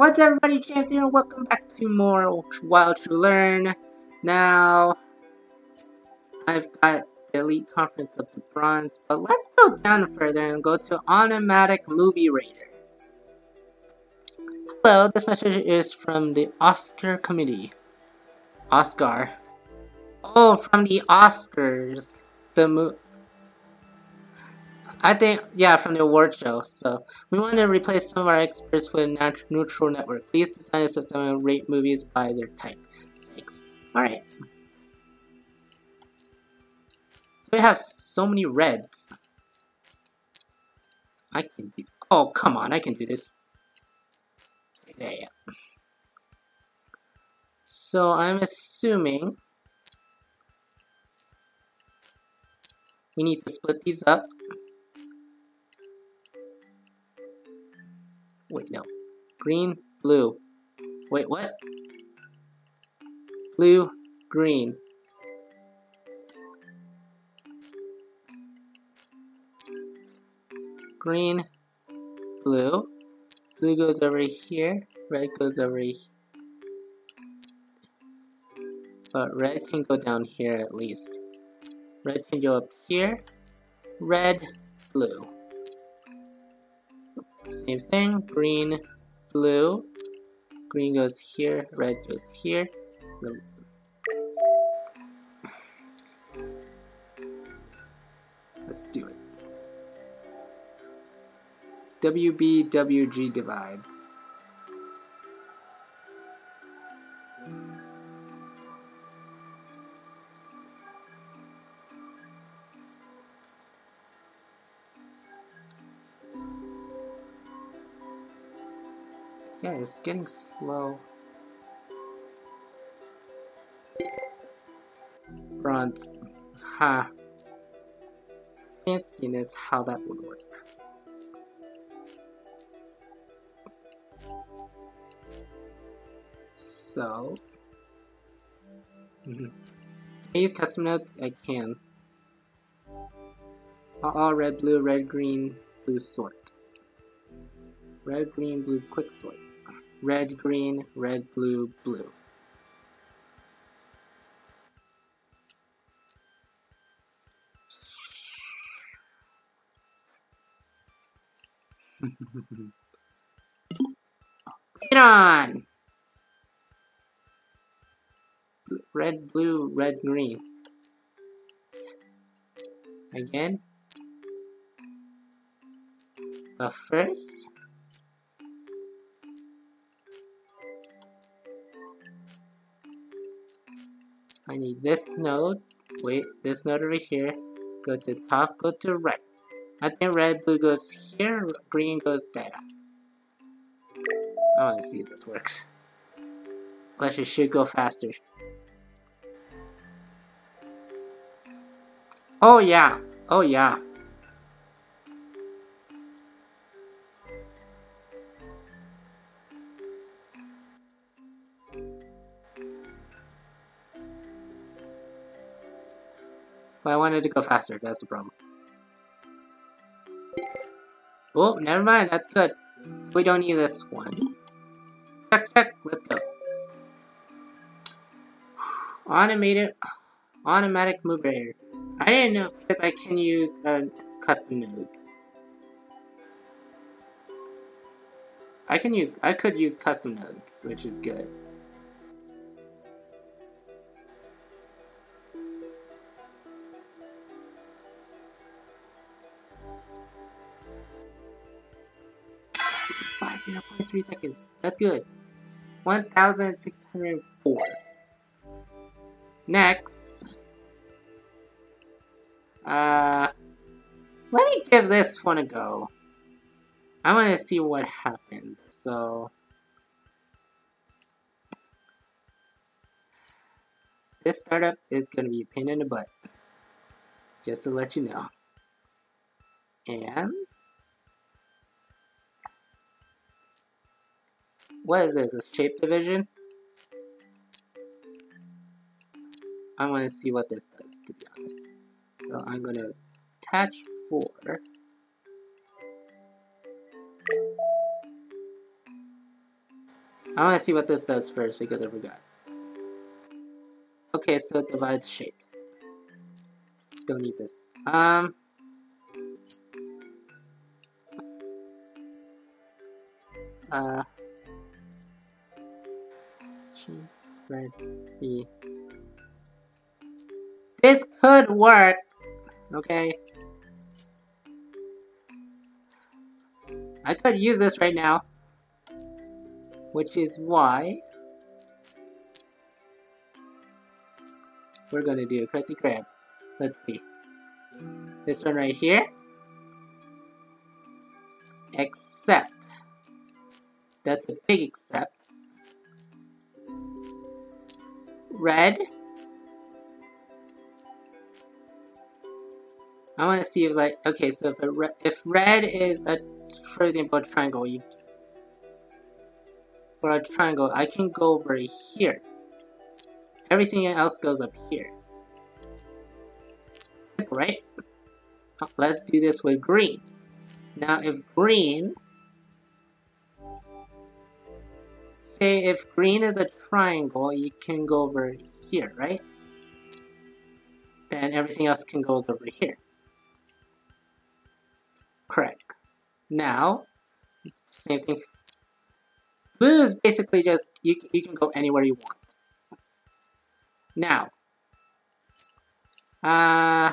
What's everybody, James here, welcome back to more While True: Learn. Now, I've got the Elite Conference up to Bronze, but let's go down further and go to Automatic Movie Rater. Hello, this message is from the Oscar Committee. Oscar. Oh, from the Oscars. The I think, yeah, from the award show. So, we want to replace some of our experts with a neutral network. Please design a system and rate movies by their type. Thanks. Alright. So we have so many reds. I can do- oh, come on, I can do this. Yeah. So I'm assuming we need to split these up. Wait, no. Green, blue. Wait, what? Blue, green. Green, blue. Blue goes over here, red goes over here. But red can go down here at least. Red can go up here. Red, blue. Same thing, green, blue. Green goes here, red goes here. Let's do it. WBWG divide. Yeah, it's getting slow. Front. Ha. Fanciness how that would work. So. Can I use custom nodes? I can. All red, blue, red, green, blue sort. Red, green, blue, quick sort red, green, red, blue, blue. Get on! Red, blue, red, green. Again. But first, I need this node, wait, this node over here, go to top, go to right. I think red, blue goes here, green goes there. I want to see if this works. Plus it should go faster. Oh yeah, oh yeah. Wanted to go faster, that's the problem. Oh, never mind, that's good. We don't need this one. Check, check, let's go. Automated, automatic mover. I didn't know because I can use uh, custom nodes. I can use, I could use custom nodes, which is good. Three seconds. That's good. One thousand six hundred four. Next. Uh, let me give this one a go. I want to see what happens. So. This startup is going to be a pain in the butt. Just to let you know. And What is this, a shape division? I want to see what this does, to be honest. So I'm going to attach 4. I want to see what this does first because I forgot. Okay, so it divides shapes. Don't need this. Um. Uh. G, red, B. This could work. Okay. I could use this right now. Which is why we're gonna do Krusty Krab. Let's see. This one right here. Except. That's a big except. Red. I want to see if like, okay, so if, re if red is a, example, a triangle, you, for a triangle, I can go over here. Everything else goes up here. Right? Let's do this with green. Now, if green, say if green is a triangle, you can go over here, right? Then everything else can go over here. Correct. Now, same thing. Blue is basically just, you, you can go anywhere you want. Now, uh,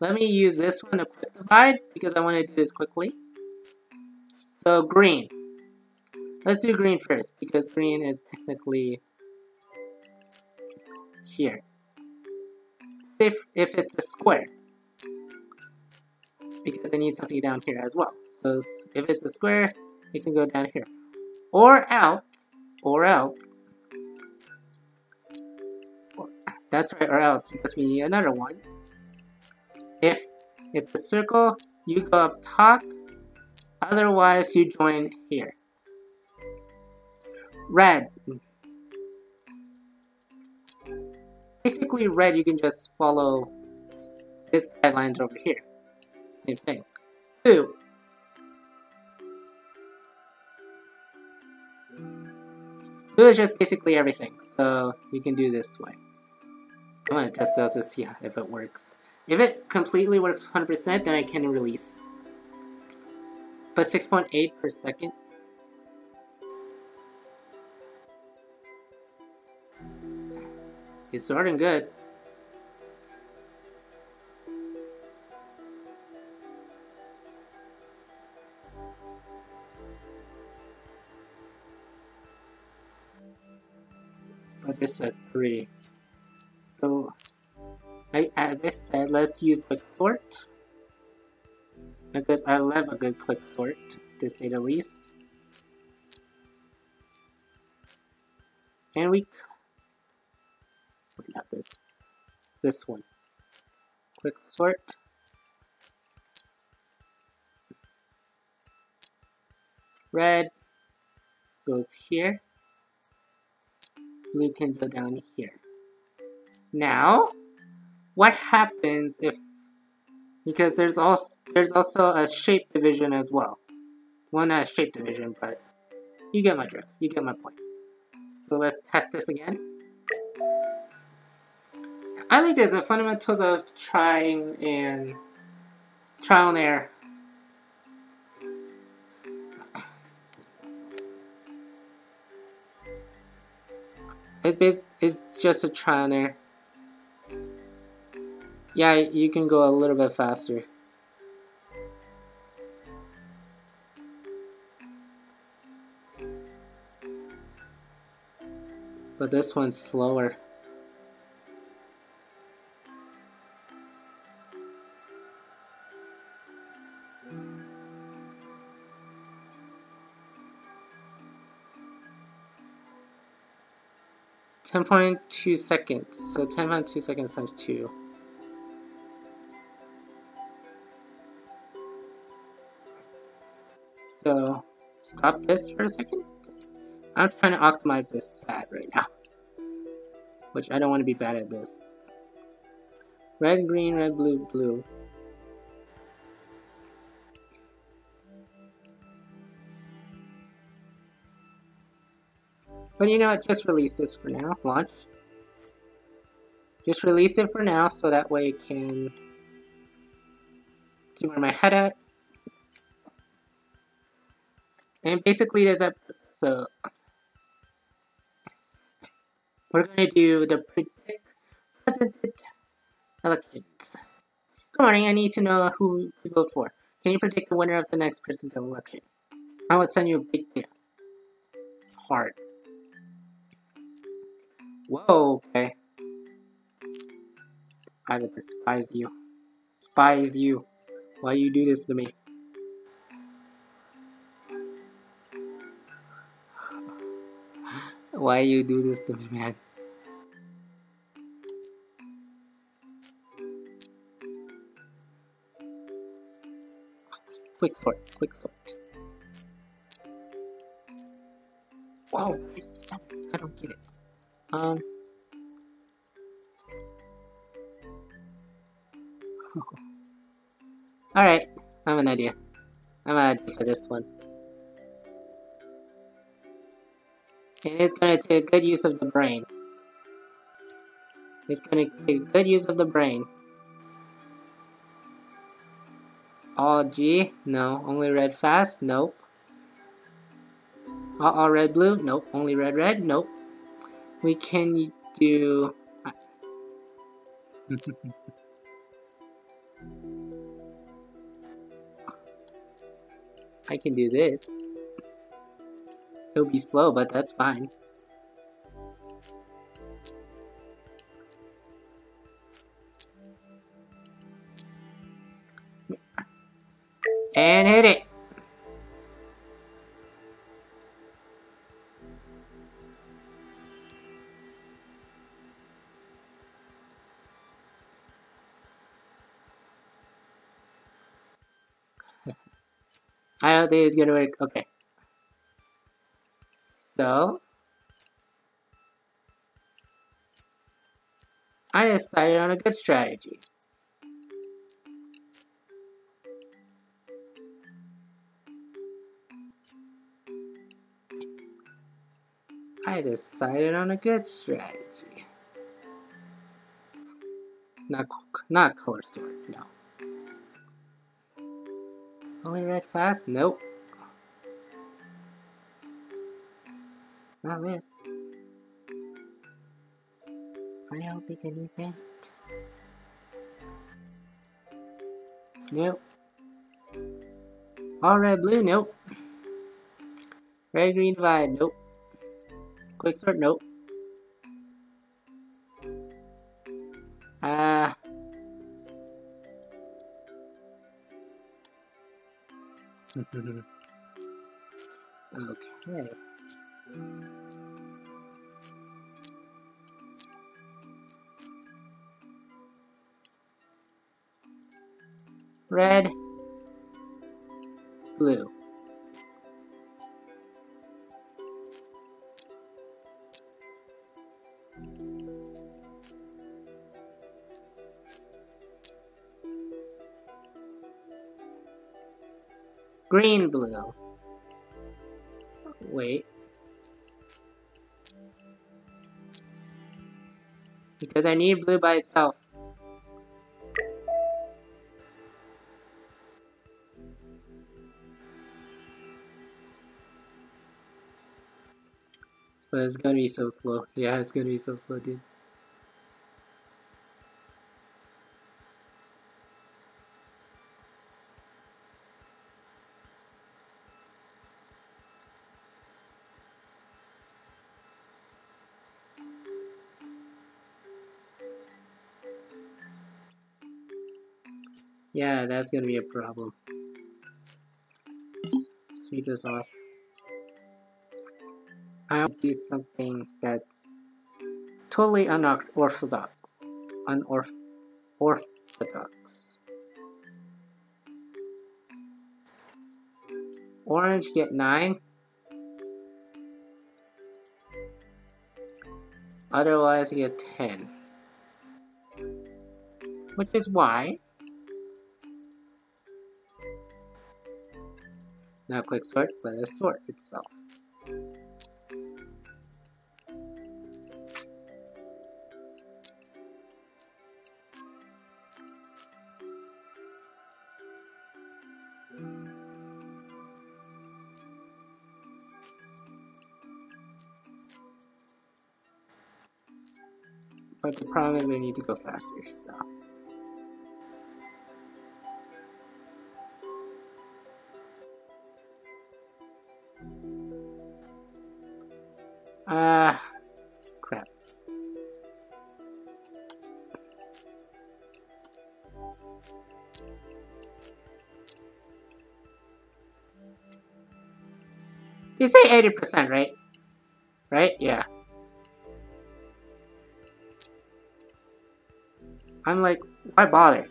let me use this one to quick divide because I want to do this quickly. So green. Let's do green first because green is technically here if, if it's a square. Because I need something down here as well. So if it's a square, it can go down here. Or else, or else, that's right, or else, because we need another one. If it's a circle, you go up top, otherwise you join here. Red, basically red, you can just follow this guidelines over here. Same thing. Blue. Blue is just basically everything, so you can do this way. I'm gonna test out to see if it works. If it completely works 100%, then I can release. But 6.8 per second It's starting good. But it's a 3. So, I, as I said, let's use the sort. Because I love a good quick sort, to say the least. And we not this. This one. Quick sort. Red goes here. Blue can go down here. Now, what happens if because there's also there's also a shape division as well. One a shape division, but you get my drift. You get my point. So let's test this again. I think there's the fundamentals of trying and trial and error. It's, it's just a trial and error. Yeah, you can go a little bit faster. But this one's slower. Ten point two seconds. So ten point two seconds times two. stop this for a second? I'm trying to optimize this pad right now. Which I don't want to be bad at this. Red, green, red, blue, blue. But you know what, just release this for now, launch. Just release it for now so that way it can see where my head at and basically there's a so we're gonna do the predict president elections. Good morning, I need to know who to vote for. Can you predict the winner of the next presidential election? I will send you a big It's hard. Whoa, okay. I would despise you. Despise you. Why you do this to me? Why you do this to me, man? Quick sort, quick sort. Wow, I don't get it. Um. Alright, I have an idea. I have an idea for this one. It is going to take good use of the brain. It's going to take good use of the brain. All G? No. Only red fast? Nope. All, all red blue? Nope. Only red red? Nope. We can do... I can do this. It'll be slow, but that's fine. And hit it! I don't think it's gonna work. Okay. So, I decided on a good strategy. I decided on a good strategy. Not, not color sword, no. Only red fast? Nope. Not this. I don't think I need that. Nope. All red blue? Nope. Red green divide? Nope. Quick sort? Nope. Ah. Uh, okay. Red, blue. Green, blue. Wait. Because I need blue by itself. But it's gonna be so slow. Yeah, it's gonna be so slow, dude. Yeah, that's gonna be a problem. Sweep this off. I'll do something that's totally unorthodox. Unorthodox. Orange get 9. Otherwise you get 10. Which is why Not quick sort, but a sort itself. Problem is I need to go faster, so. Ah, uh, crap. You say 80%, right? Right? Yeah. I'm like, why bother?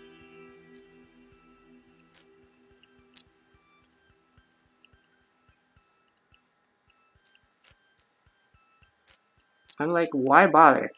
I'm like, why bother?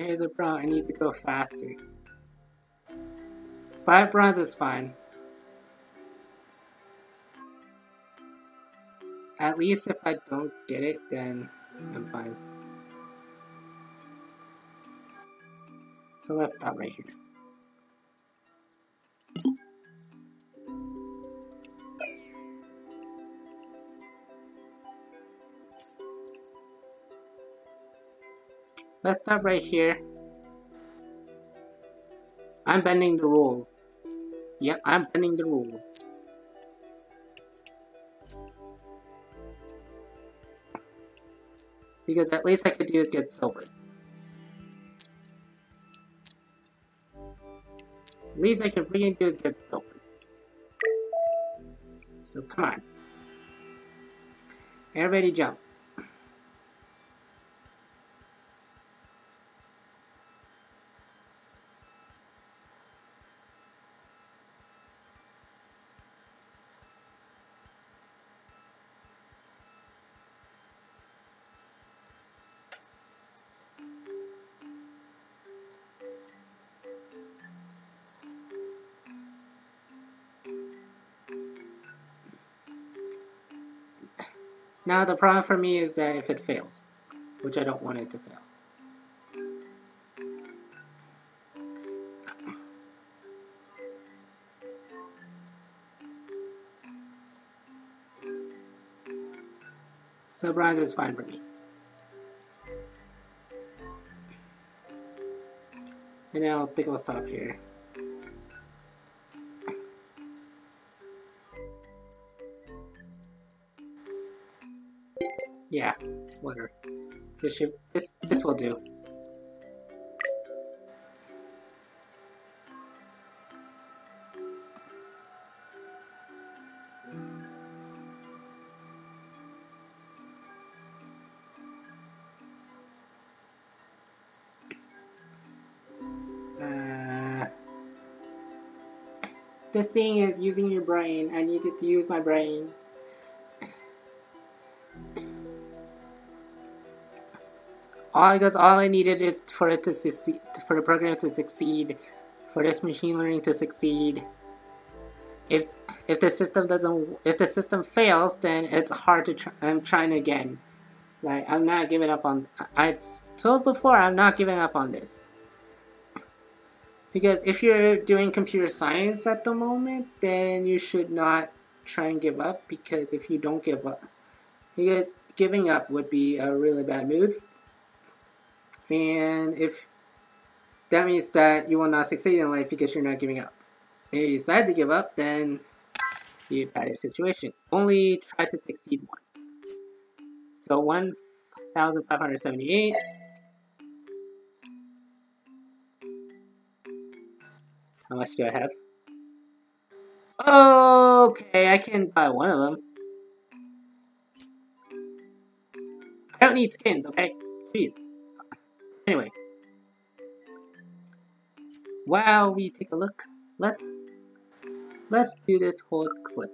Here's a bronze. I need to go faster. Five bronze is fine. At least if I don't get it, then I'm fine. So let's stop right here. Let's stop right here. I'm bending the rules. Yeah, I'm bending the rules. Because at least I could do is get silver. At least I can freaking do is get silver. So come on. Everybody jump. Now the problem for me is that if it fails, which I don't want it to fail. So bronze is fine for me. And I think I'll stop here. Yeah, whatever. This should this this will do. The thing is using your brain. I needed to use my brain. all because all I needed is for it to succeed, for the program to succeed, for this machine learning to succeed. If if the system doesn't, if the system fails, then it's hard to. Try, I'm trying again. Like I'm not giving up on. I told before I'm not giving up on this. Because if you're doing computer science at the moment, then you should not try and give up. Because if you don't give up, because giving up would be a really bad move and if that means that you will not succeed in life because you're not giving up. If you decide to give up, then you your situation. Only try to succeed once. So 1,578. How much do I have? Okay, I can buy one of them. I don't need skins, okay? Jeez. Anyway. While we take a look, let's let's do this whole clip.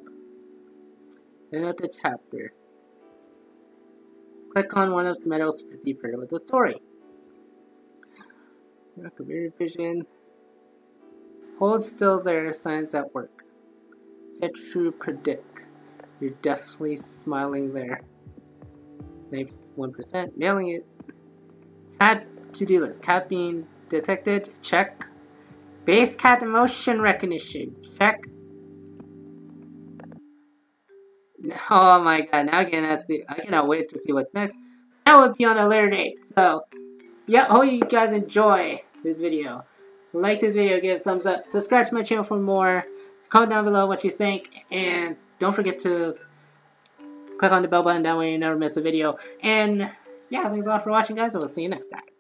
Another chapter. Click on one of the medals to proceed further with the story. Computer vision. Hold still there, science at work. Set true predict. You're definitely smiling there. 91%, nailing it. Cat to-do list. Cat being detected, check. Base cat emotion recognition, check. Oh my god, now again, that's see, I cannot wait to see what's next. That will be on a later date, so, yeah, hope you guys enjoy this video. Like this video, give it a thumbs up, subscribe to my channel for more, comment down below what you think, and don't forget to click on the bell button, that way you never miss a video. And yeah, thanks a lot for watching guys, and we'll see you next time.